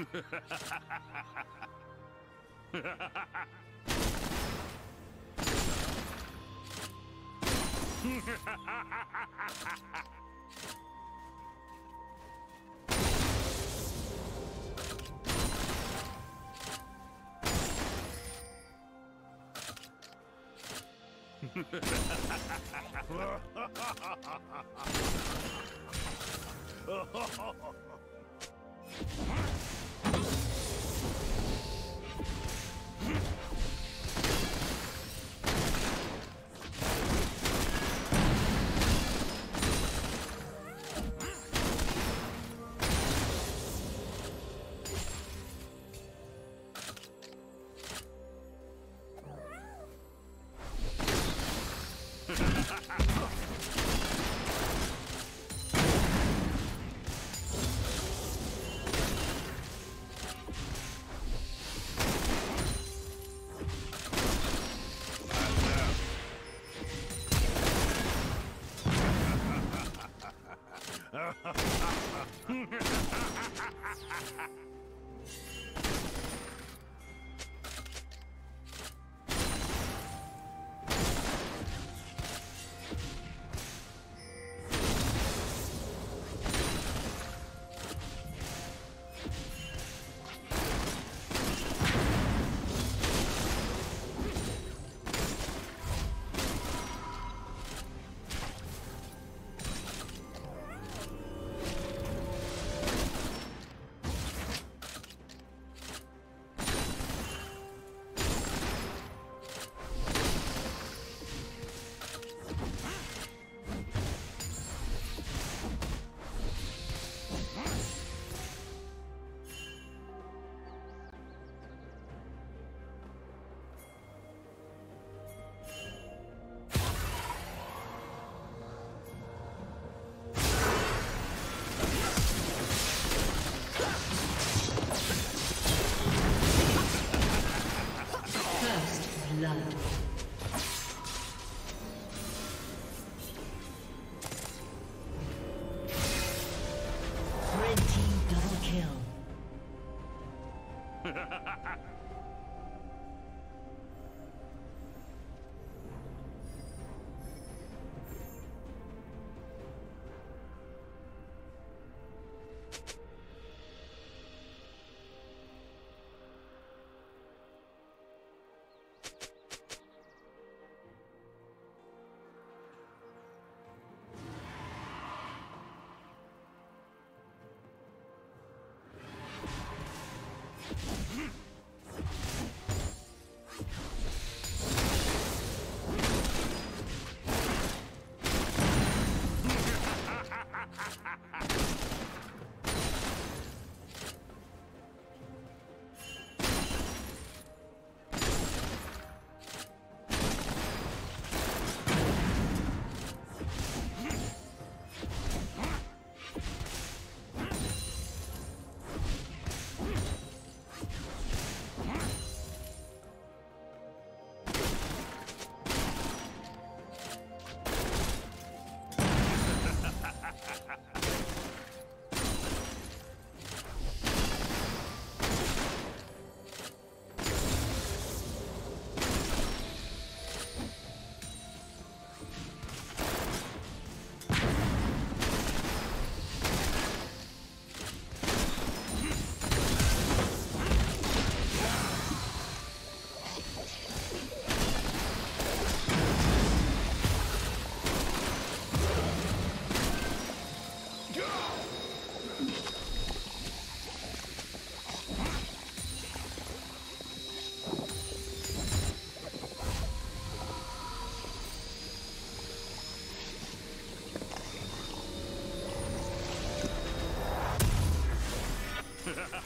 Red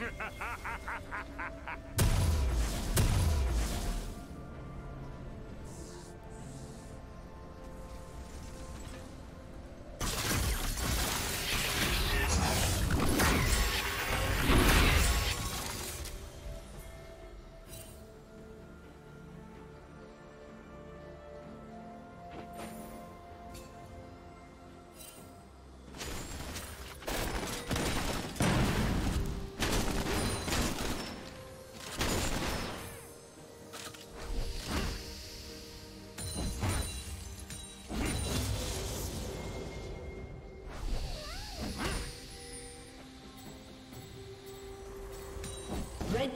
Ha ha ha!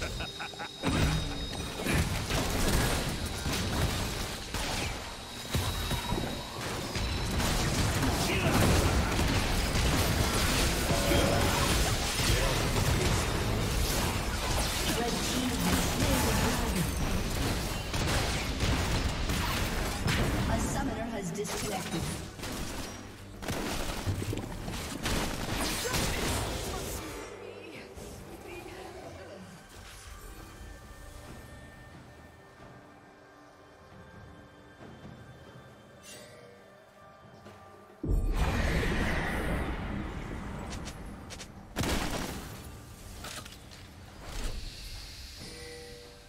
Ha ha ha ha!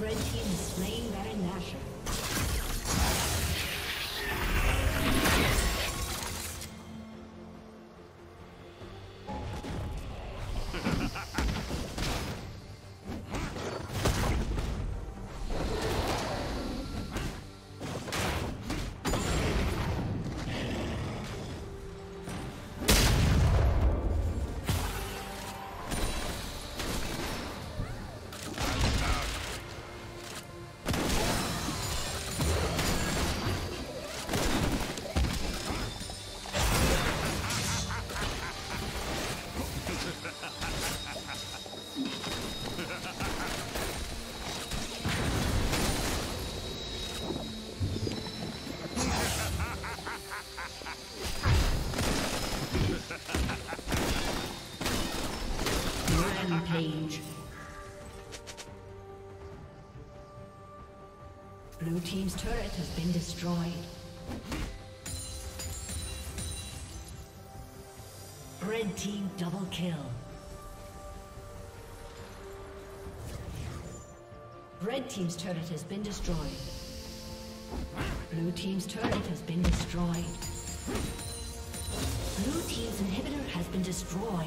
Rampage. Been destroyed. Red Team double kill. Red Team's turret has been destroyed. Blue Team's turret has been destroyed. Blue Team's inhibitor has been destroyed.